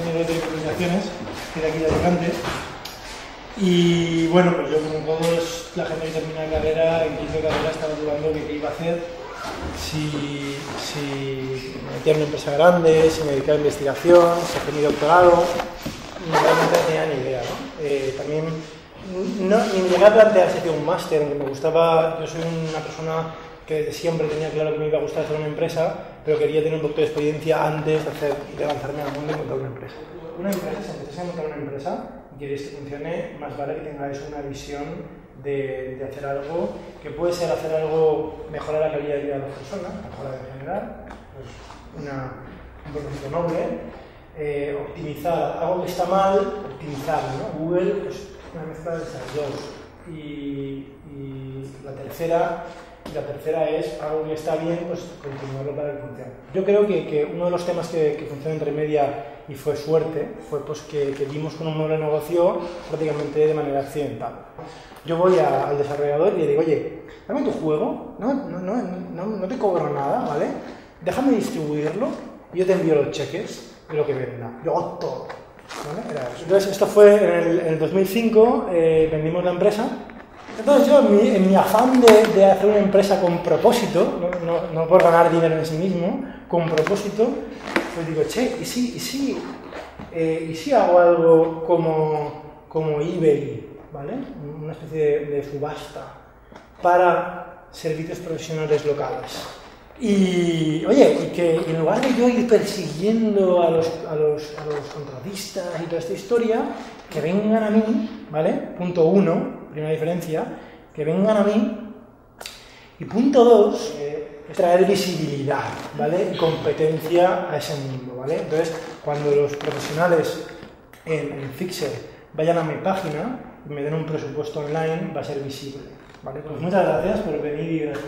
ingeniero de telecomunicaciones, que de aquí de Alicante. Y bueno, pues yo como todos, la gente que termina carrera, en quinto de carrera estaba dudando qué iba a hacer, si, si me metía en una empresa grande, si me dedicaba a investigación, si hacía mi doctorado, realmente no tenía ni idea. ¿no? Eh, también no, ni me llegué a plantear si hacía un máster, aunque me gustaba, yo soy una persona que siempre tenía claro que me iba a gustar hacer una empresa, pero quería tener un poco de experiencia antes de, hacer, de lanzarme al mundo y montar una empresa. Una empresa, si empiezas a montar una empresa quieres que funcione, más vale que tengáis una visión de, de, hacer algo que puede ser hacer algo, mejorar la calidad de vida de las personas, mejorar en general, pues una, un propósito noble, eh, optimizar algo que está mal, optimizarlo. ¿no? Google, pues una mezcla de esas dos. Y, y la tercera y la tercera es algo que está bien, pues continuarlo para que funcione. Yo creo que, que uno de los temas que, que funciona entre media y fue suerte fue pues que, que dimos con un modelo de negocio prácticamente de manera accidental. Yo voy a, al desarrollador y le digo, oye, dame tu juego, no, no, no, no, te cobro nada, ¿vale? Déjame distribuirlo y yo te envío los cheques de lo que venda. Yo hago todo. ¿vale? Entonces, esto fue en el, en el 2005, eh, vendimos la empresa entonces yo, en mi, en mi afán de, de, hacer una empresa con propósito, ¿no? No, no, por ganar dinero en sí mismo, con propósito, pues digo, che, ¿y si, y si, eh, ¿y si hago algo como, como eBay, ¿vale? Una especie de, de subasta para servicios profesionales locales. Y, oye, y que en lugar de yo ir persiguiendo a los, a, los, a los contratistas y toda esta historia, que vengan a mí, ¿vale? Punto uno, primera diferencia, que vengan a mí. Y punto dos, eh, traer visibilidad, ¿vale? Y competencia a ese mundo, ¿vale? Entonces, cuando los profesionales en, Fixer vayan a mi página y me den un presupuesto online, va a ser visible, ¿vale? Pues muchas gracias por venir y las.